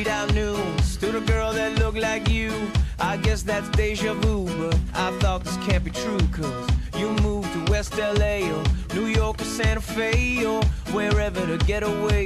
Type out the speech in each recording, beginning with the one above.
street I knew Stood a girl that looked like you. I guess that's deja vu But I thought this can't be true Cause you moved to West LA Or New York or Santa Fe Or wherever to get away.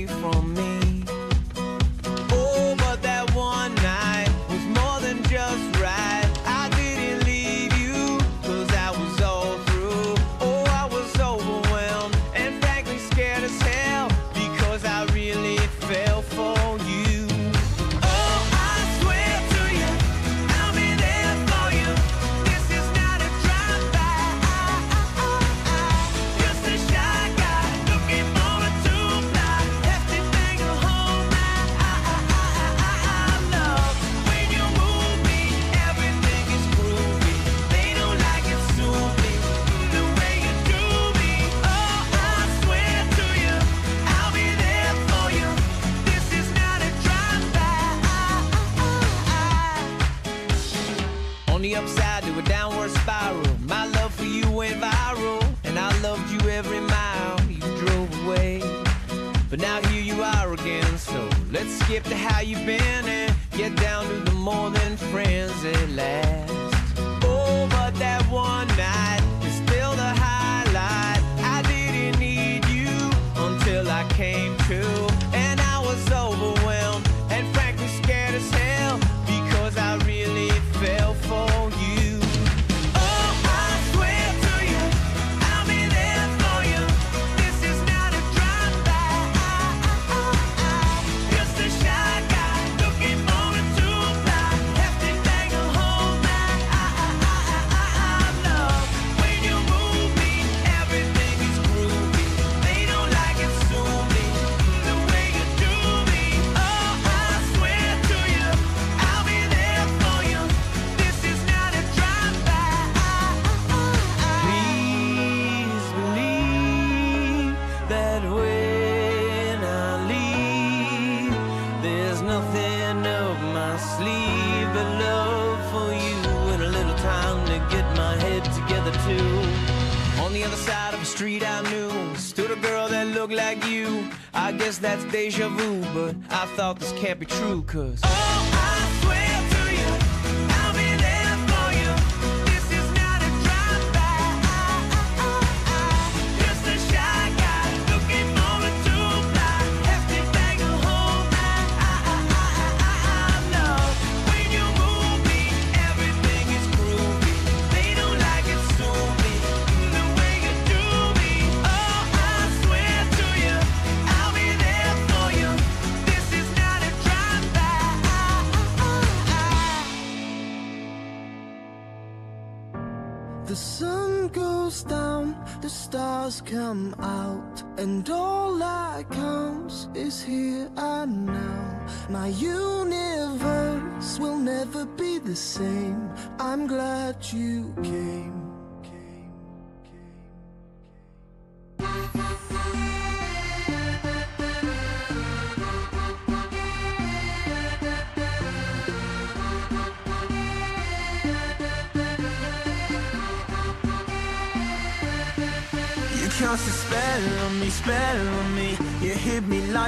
Cause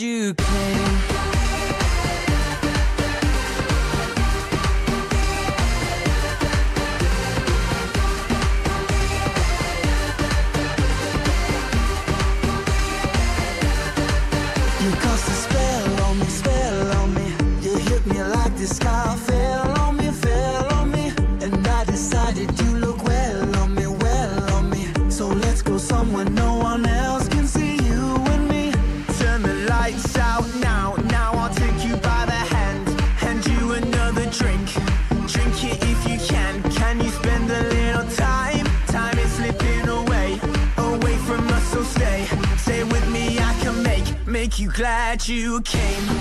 you you came.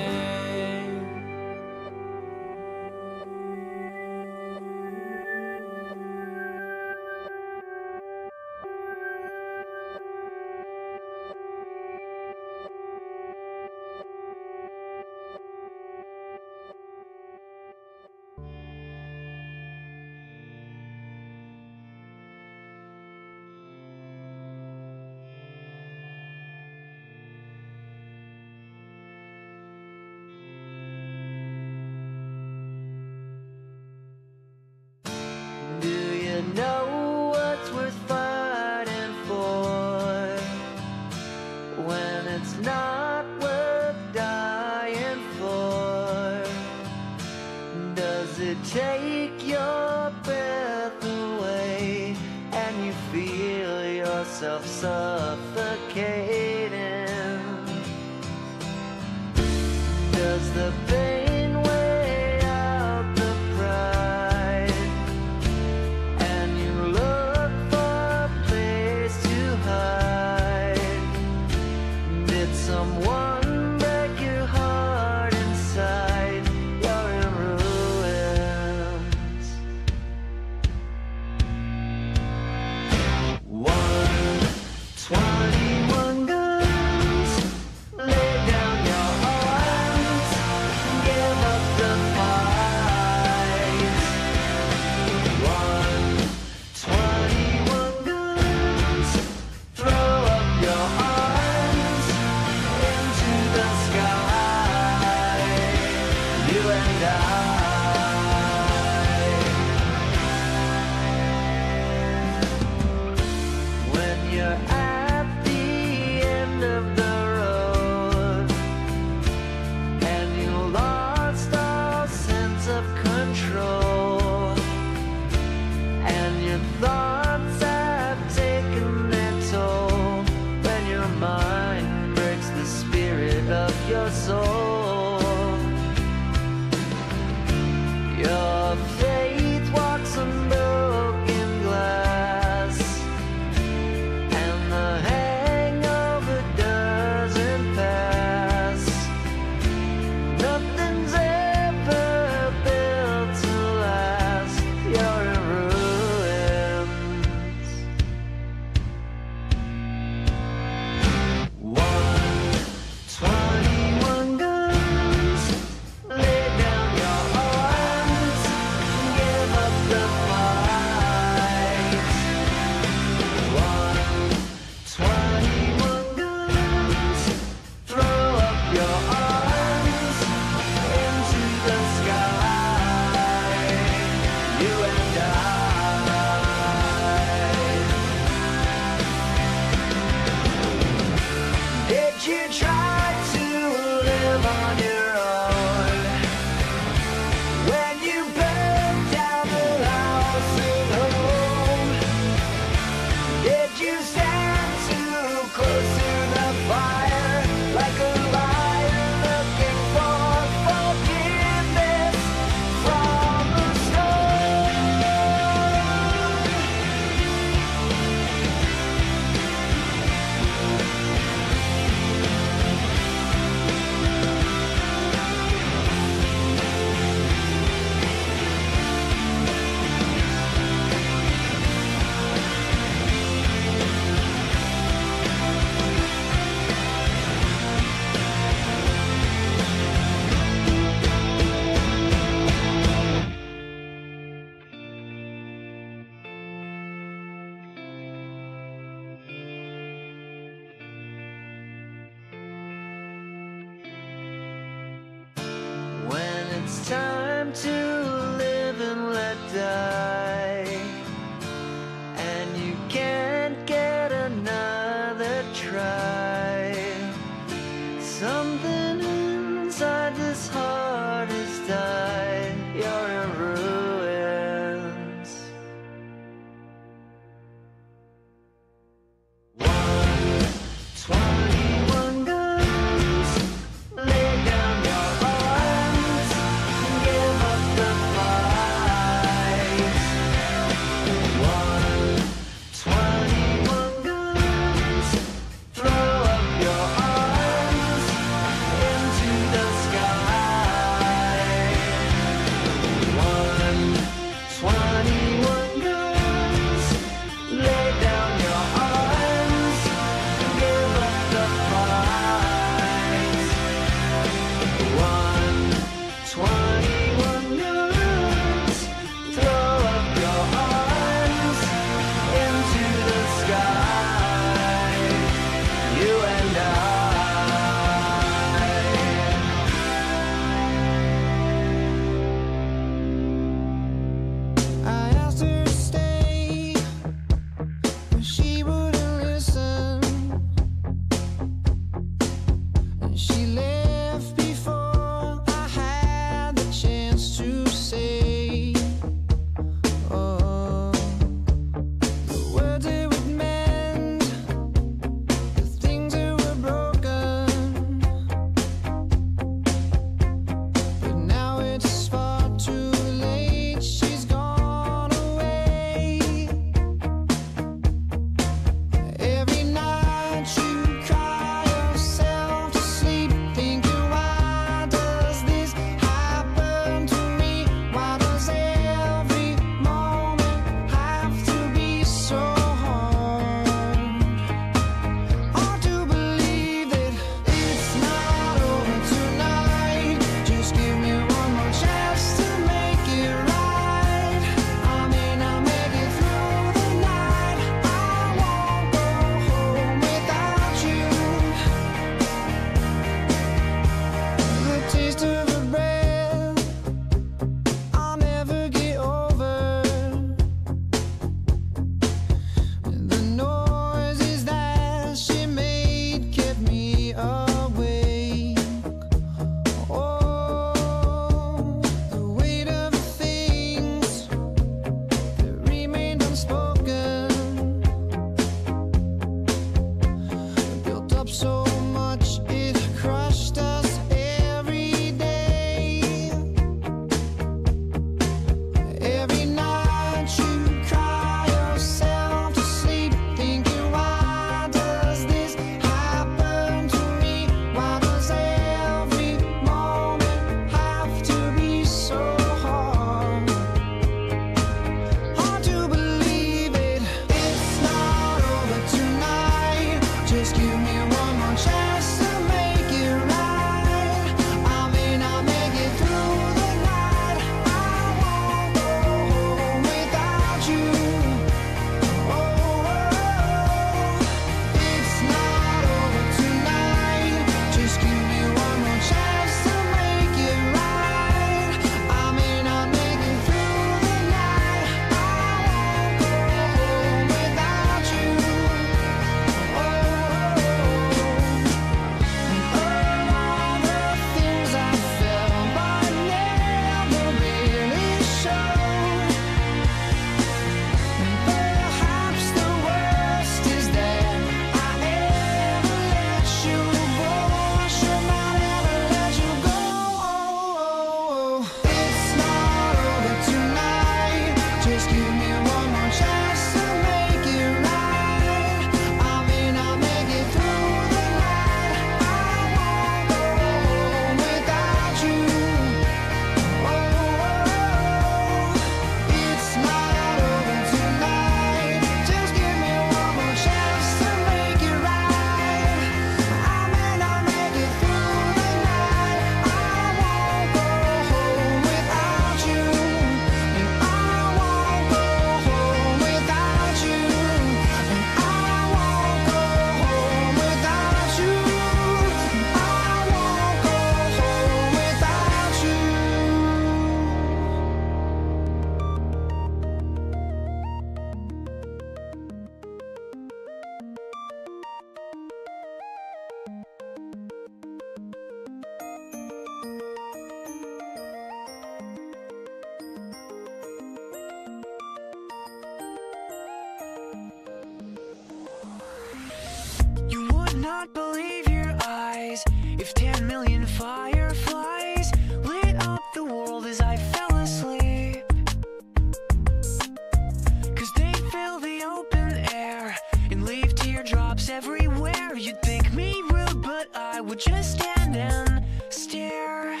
I would just stand and stare.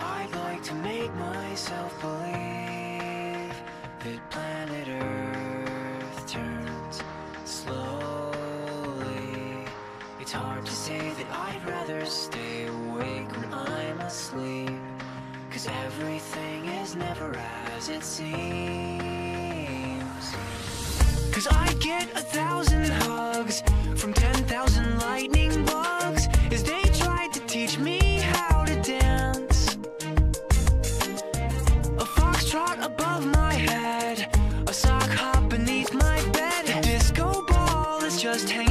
I'd like to make myself believe That planet Earth turns slowly. It's hard to say that I'd rather stay awake when I'm asleep Cause everything is never as it seems. Cause I get a thousand hugs from ten just hang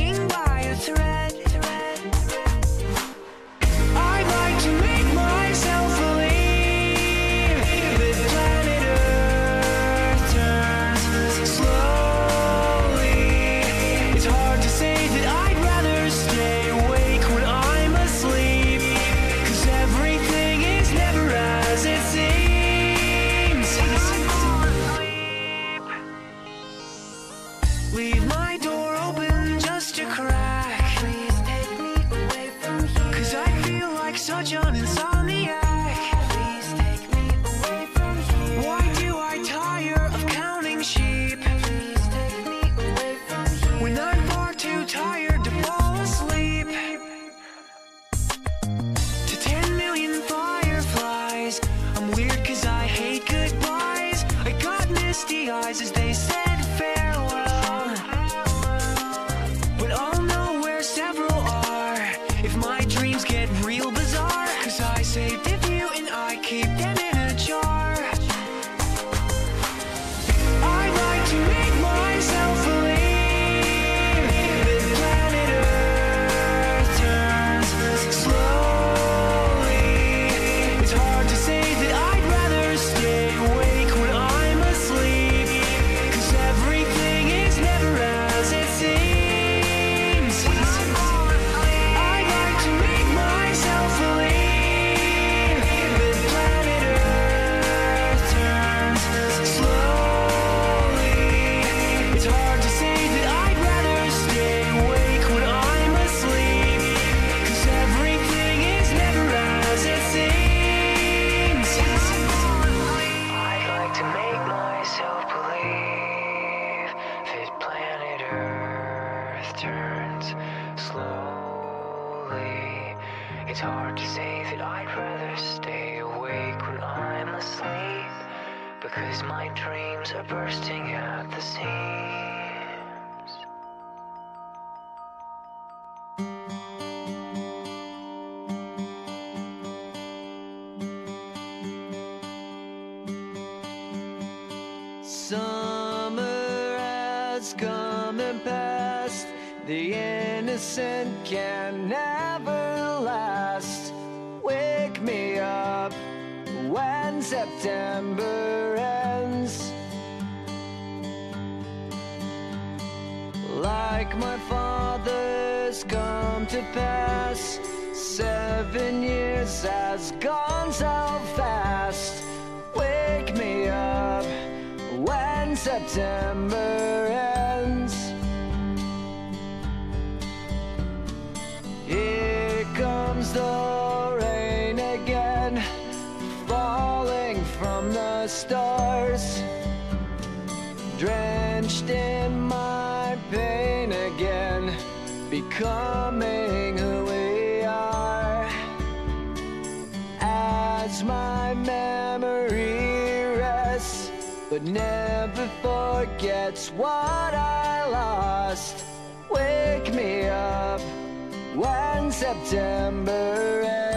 Coming, who we are As my memory rests But never forgets what I lost. Wake me up when September ends.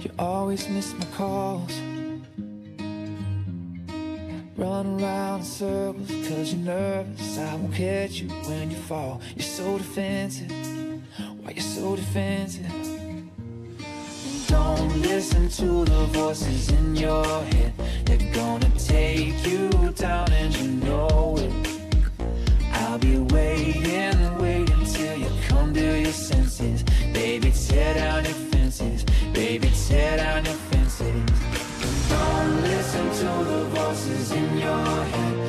You always miss my calls. Run around in circles cause you're nervous. I won't catch you when you fall. You're so defensive. Why you're so defensive? Don't listen to the voices in your head. They're gonna take you down and you know it. I'll be waiting, waiting till you come to your senses. Baby, tear down your Baby, tear down your fences. Don't listen to the voices in your head.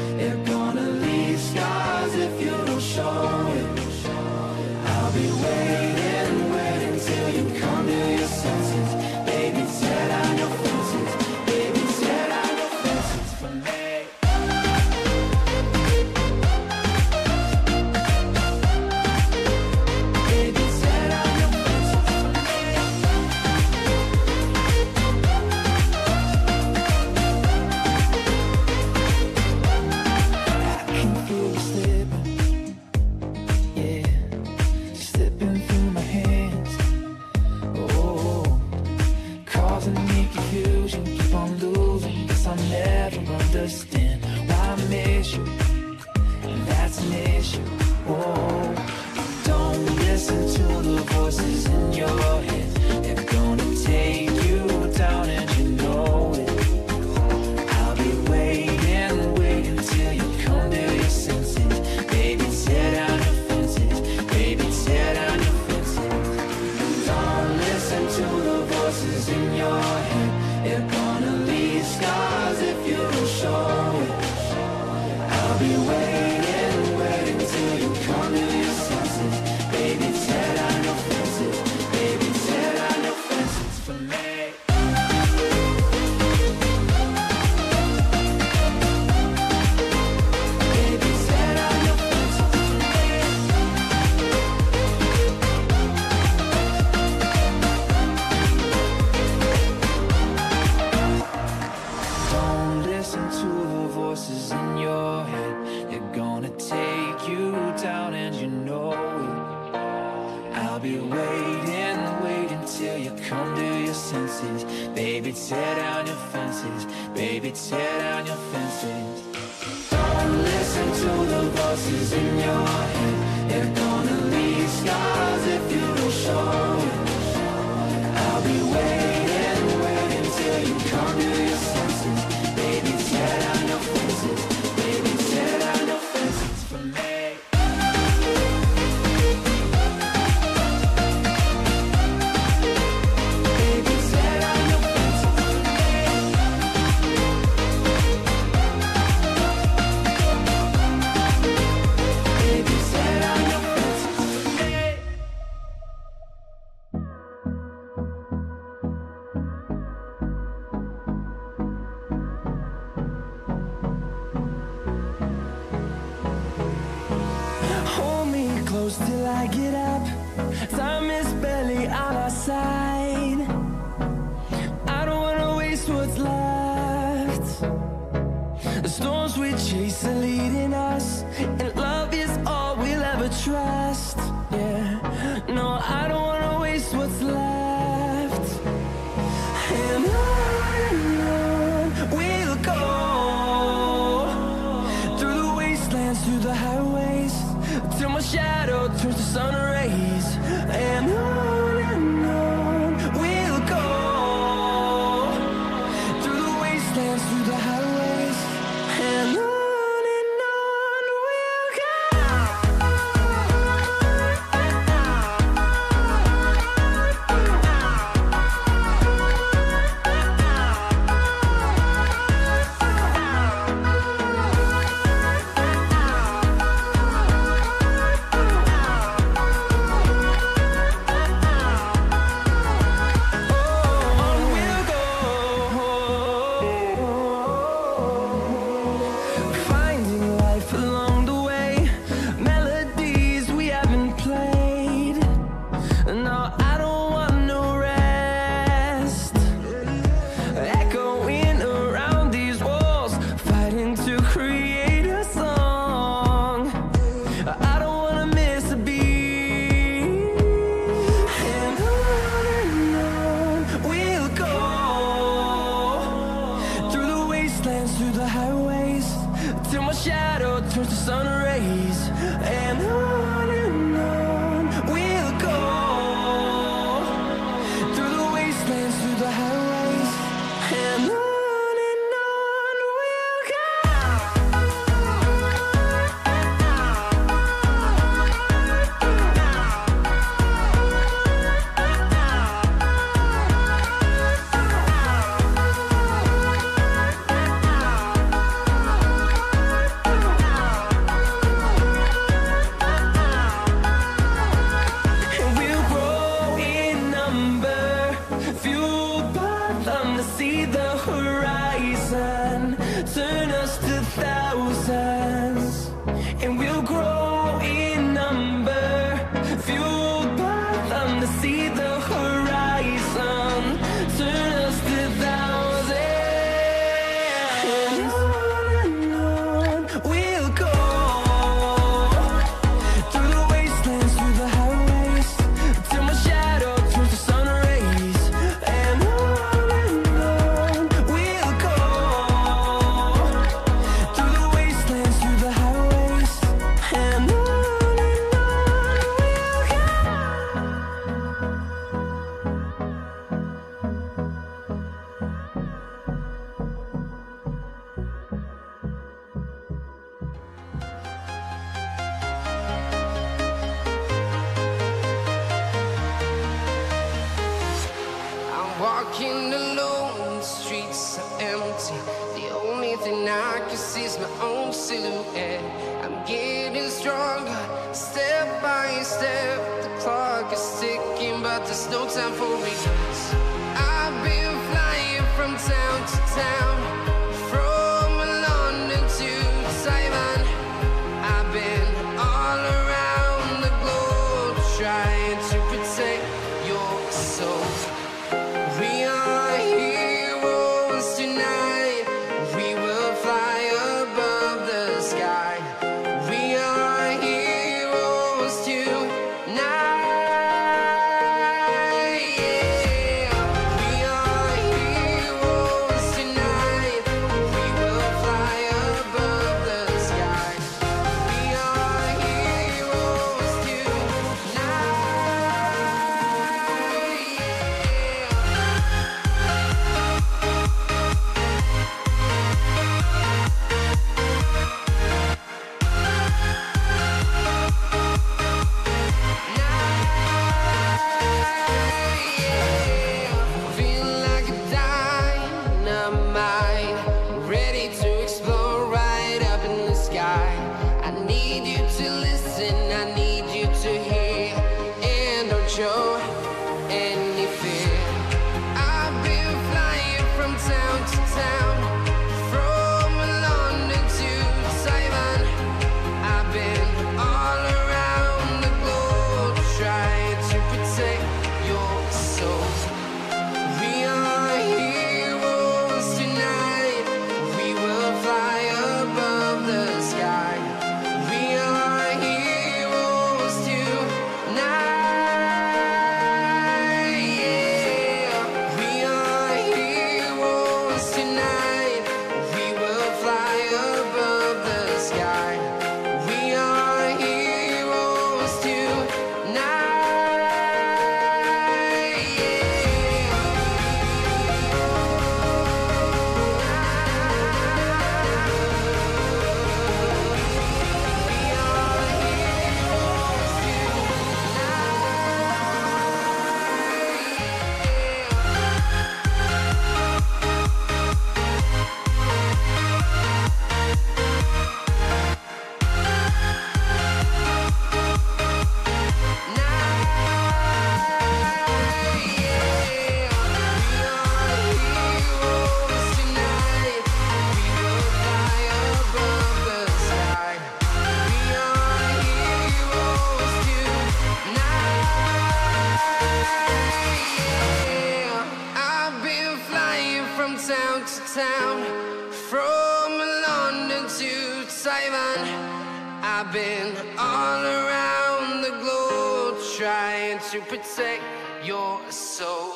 I've been all around the globe trying to protect your soul.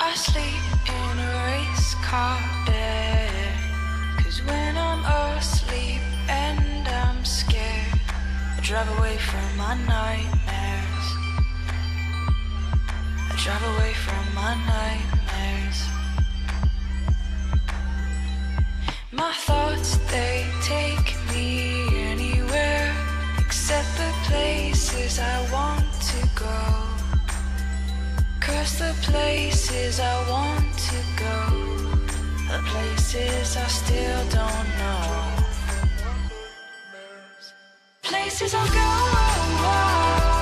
I sleep in a race car bed. Cause when I'm asleep and I'm scared, I drive away from my nightmare. Drive away from my nightmares. My thoughts, they take me anywhere Except the places I want to go. Curse the places I want to go The places I still don't know. Places I'll go.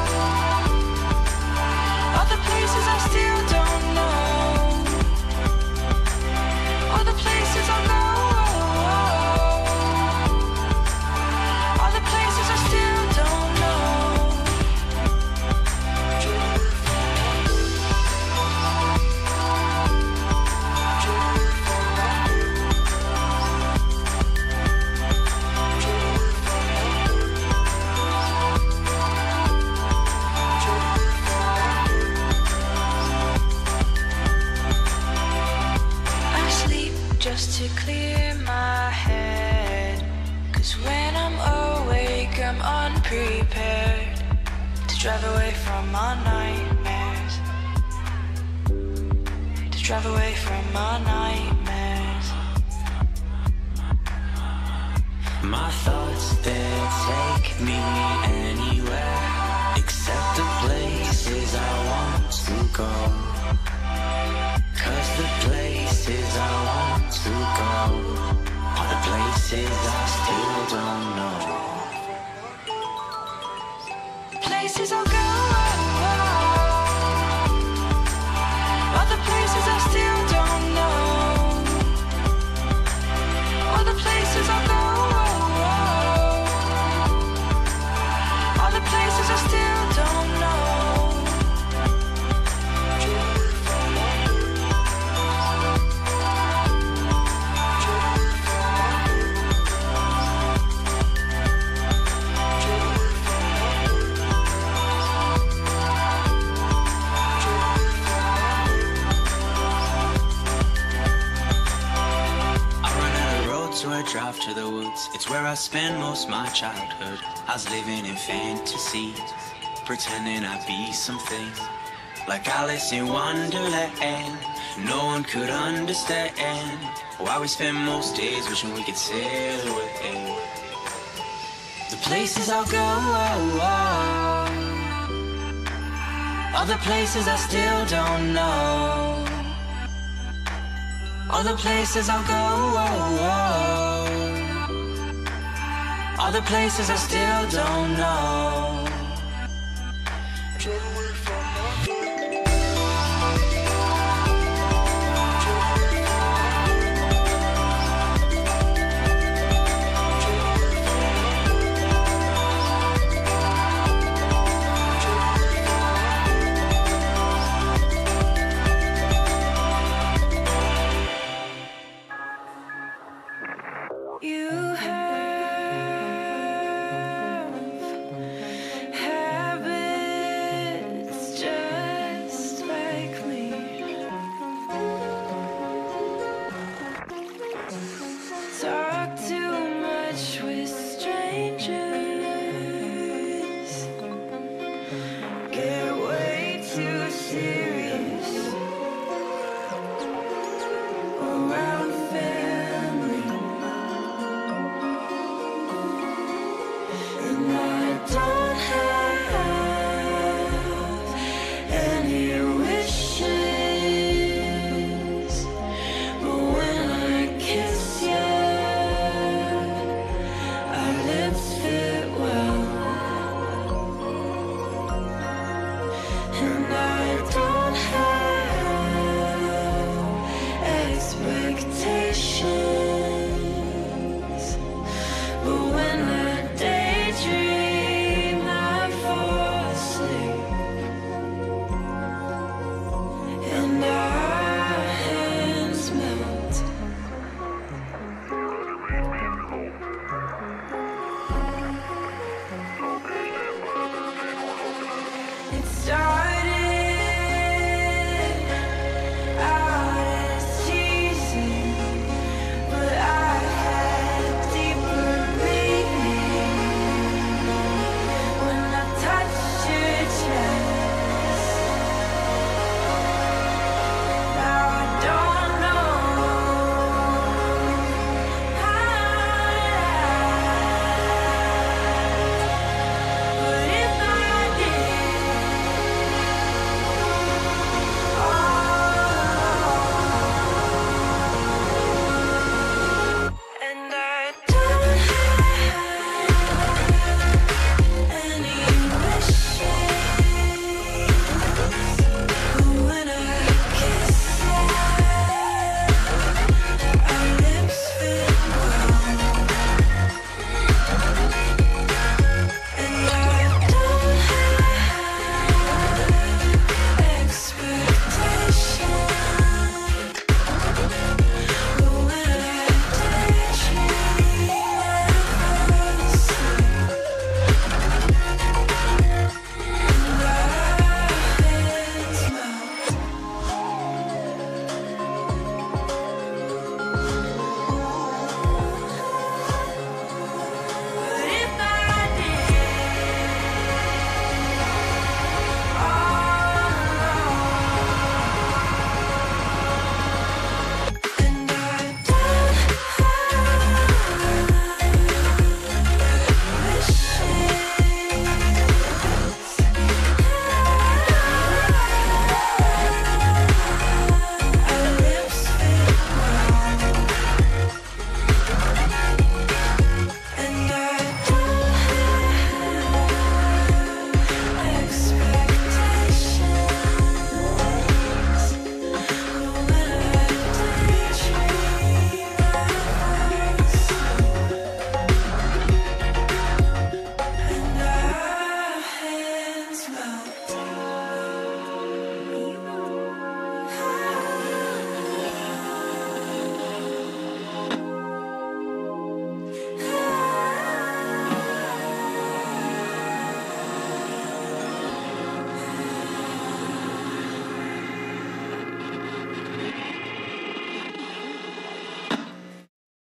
nightmares. To drive away from my nightmares. My thoughts, they take me anywhere. Except the places I want to go. Cause the places I want to go are the places I still don't know. Places i It's where I spend most my childhood. I was living in fantasy, pretending I'd be something like Alice in Wonderland. No one could understand why we spend most days wishing we could sail away. The places I'll go, other places I still don't know. Other places I'll go. Other places I still don't know.